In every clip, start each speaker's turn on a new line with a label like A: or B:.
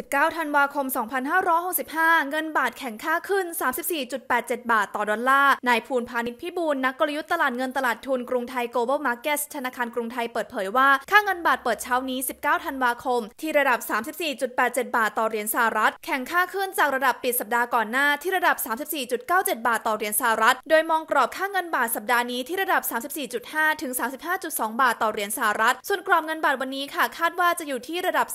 A: 19 ธันวาคม 2565 เงินบาทแข่งค่าขึ้น 34.87 บาทต่อดอลลาร์ นายภูลพาณิชพิบูลนักกลยุทธ์ตลาดเงินตลาดทุนกรุงไทย Global Markets ธนาคารกรุงไทยเปิดเผยว่า ค่าเงินบาทเปิดเช้านี้ 19 ธันวาคม ที่ระดับ 34.87 บาทต่อเหรียญสหรัฐ แข่งค่าขึ้นจากระดับปิดสัปดาห์ก่อนหน้าที่ระดับ 34.97 บาทต่อเหรียญสหรัฐ โดยมองกรอบค่าเงินบาทสัปดาห์นี้ที่ระดับ 34.5 ถึง 35.2 บาทต่อเหรียญสหรัฐ ส่วนกรอบเงินบาทวันนี้ค่ะ คาดว่าจะอยู่ที่ระดับ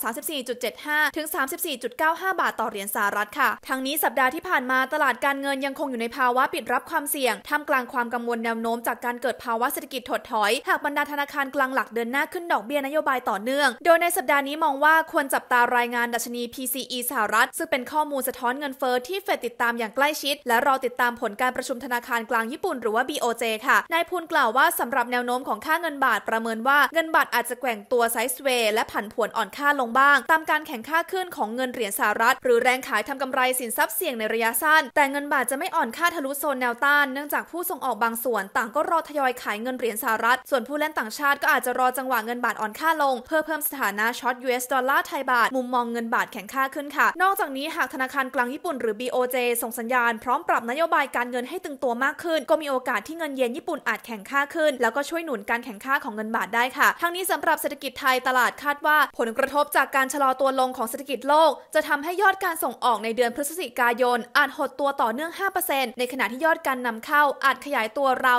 A: 34.75 ถึง34.95 บาทต่อเหรียญสหรัฐค่ะ ทั้งนี้สัปดาห์ที่ผ่านมาตลาดการเงินยังคงอยู่ในภาวะปิดรับความเสี่ยงท่ามกลางความกังวลแนวโน้มจากการเกิดภาวะเศรษฐกิจถดถอย หากบรรดาธนาคารกลางหลักเดินหน้าขึ้นดอกเบี้ยนโยบายต่อเนื่อง โดยในสัปดาห์นี้มองว่าควรจับตารายงานดัชนี PCE สหรัฐ ซึ่งเป็นข้อมูลสะท้อนเงินเฟอ้อที่เฟดติดตามอย่างใกล้ชิด และรอติดตามผลการประชุมธนาคารกลางญี่ปุ่นหรือว่า BOJ ค่ะนายพูนกล่าวว่าสำหรับแนวโน้มของค่าเงินบาทประเมินว่าเงินบาทอาจจะแกว่งตัวไซส์เวย์และผันผวนอ่อนค่าลงบ้าง ตามการแข่งค่าขึ้นของเงินเหรียญสหรัฐ หรือแรงขายทำกำไรสินทรัพย์เสี่ยงในระยะสั้น แต่เงินบาทจะไม่อ่อนค่าทะลุโซนแนวต้านเนื่องจากผู้ส่งออกบางส่วนต่างก็รอทยอยขายเงินเหรียญสหรัฐ ส่วนผู้เล่นต่างชาติก็อาจจะรอจังหวะเงินบาทอ่อนค่าลง เพื่อเพิ่มสถานะ short US ดอลลาร์ไทยบาท มุมมองเงินบาทแข็งค่าขึ้นค่ะ นอกจากนี้หากธนาคารกลางญี่ปุ่นหรือ BOJ ส่งสัญญาณพร้อมปรับนโยบายการเงินให้ตึงตัวมากขึ้น ก็มีโอกาสที่เงินเยนญี่ปุ่นอาจแข็งค่าขึ้น แล้วก็ช่วยหนุนการแข็งค่าของเงินบาทได้ค่ะ ทั้งนี้สำหรับเศรษฐกิจไทยตลาดคาดว่า ผลกระทบจากการชะลอตัวลงของเศรษฐกิจโลก จะทำให้ยอดการส่งออกในเดือนพฤศจิกายน อาจหดตัวต่อเนื่อง 5%ในขณะที่ยอดการนำเข้าอาจขยายตัวราว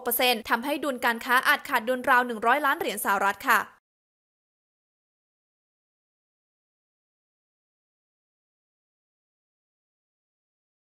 A: 0.6%ทำให้ดุลการค้าอาจขาดดุลราว 100 ล้านเหรียญสหรัฐค่ะ